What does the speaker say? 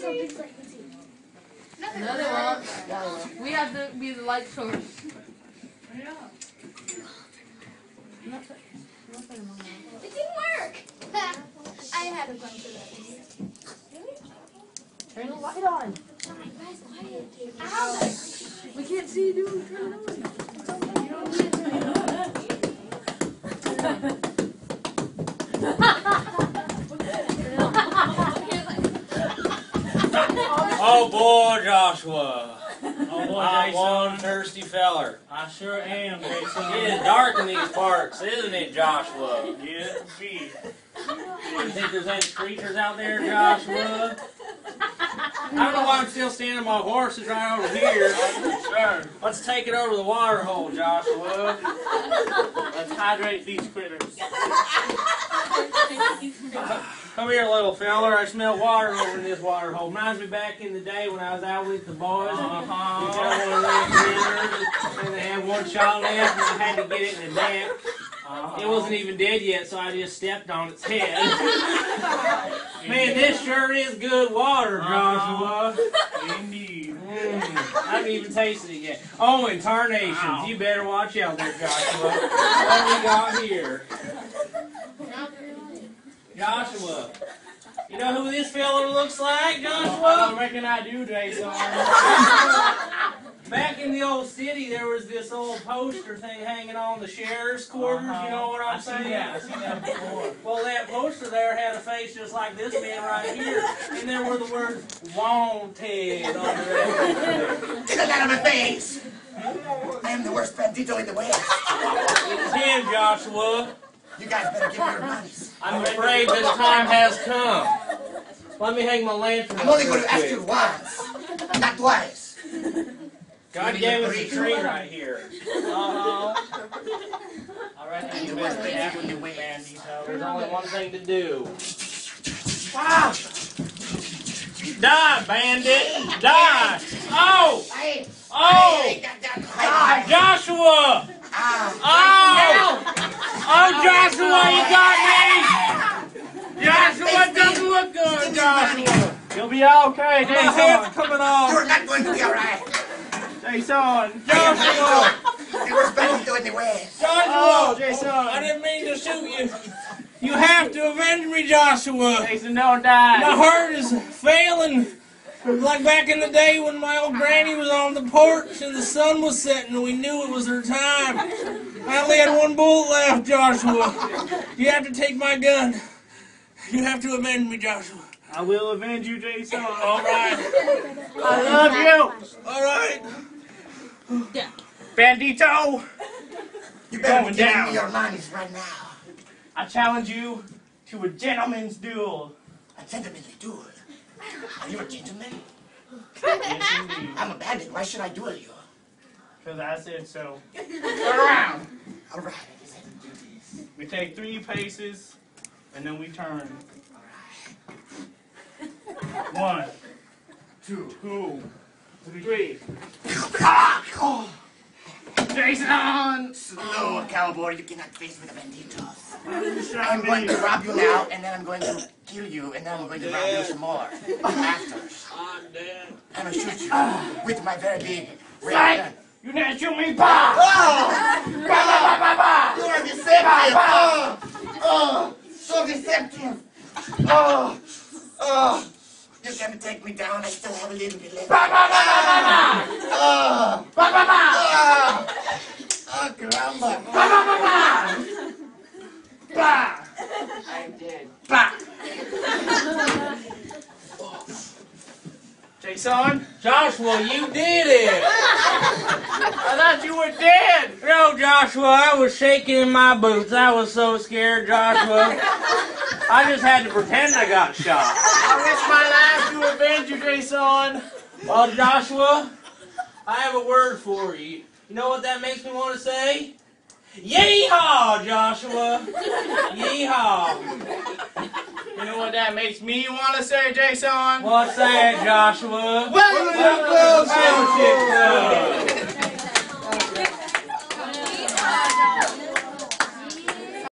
so big so I can see. No, they won't. We have to be the light source. It didn't work. I had a bunch of those. Turn the light on. Guys, quiet. Ow! We can't see, dude. Turn it on. Oh boy, Joshua. Oh boy, I'm one thirsty feller. I sure am, Jason. It is dark in these parts, isn't it, Joshua? Yeah, be. You think there's any creatures out there, Joshua? I don't know why I'm still standing. My horse is right over here. Sure. Let's take it over the water hole, Joshua. Let's hydrate these critters. Come here, little feller. I smell water over in this water hole. Reminds me back in the day when I was out with the boys. And we Uh-huh. got one of those critters, and they had one shot left, and I had to get it in the damp. Uh-huh. It wasn't even dead yet, so I just stepped on its head. Man, this sure is good water, Joshua. Indeed. Mm, I haven't even tasted it yet. Oh, and tarnations. Wow. You better watch out there, Joshua. what we got here? Joshua. You know who this fella looks like, Joshua? I don't reckon I do, Jason. Back in the old city, there was this old poster thing hanging on the sheriff's quarters. You uh-huh. know what I'm I've saying? that. I've seen that before. Well, that poster there had a face just like this man right here, and there were the words "wanted" on it. Get it out of my face! I am the worst bandito in the West. It's him, Joshua. You guys better give me your monies. I'm afraid this time has come. Let me hang my lantern. I'm only going to ask you once, not twice. God gave us a tree right here. Uh-huh. I reckon you the worst better be bandito after in the the There's only one thing to do. Ah! Die, bandit! Die! Be okay, My head's Jason. coming off! you're not going to be alright. Jason. Joshua! The worst bandito in the West. Oh, Joshua! Jason. I didn't mean to shoot you. You have to avenge me, Joshua. Jason, don't die. My heart is failing. Like back in the day when my old granny was on the porch and the sun was setting and we knew it was her time. I only had one bullet left, Joshua. You have to take my gun. You have to avenge me, Joshua. I will avenge you, Jason. All right. I love you, All right. Bandito. You better Going be down. me your monies right now. I challenge you to a gentleman's duel. A gentlemanly duel. Are you a gentleman? Yes, indeed. I'm a bandit. Why should I duel you? Because I said so. Turn around. All right. We take three paces, and then we turn. One, Two. two, three. Jason! Slow, cowboy. You cannot face with the banditos. I'm I'm going to rob you now, and then I'm going to kill you, and then I'm going to rob you some more. After. I'm dead. I'm going to shoot you with my very big red gun. You didn't shoot me, Bob! Oh! Ba, ba, ba, ba, ba. You are deceptive! Oh! Oh! So deceptive! Oh! Oh! You can take me down. I still have a little bit left. Ba, ba, ba, ba, ba, ba. Oh! Ba, ba, ba. Ah. Ah, oh! Oh, caramba! Ba, ba, ba, ba. Ba! I'm dead. Ba! Jason? Joshua, you did it. I thought you were dead! No, Joshua, I was shaking in my boots. I was so scared, Joshua. I just had to pretend I got shot. I risked my life to avenge you, Jason! Well, Joshua, I have a word for you. You know what that makes me want to say? Yeehaw, Joshua! Yeehaw! You know what that makes me want to say, Jason? What's that, Joshua? Welcome to the Fellowship Club.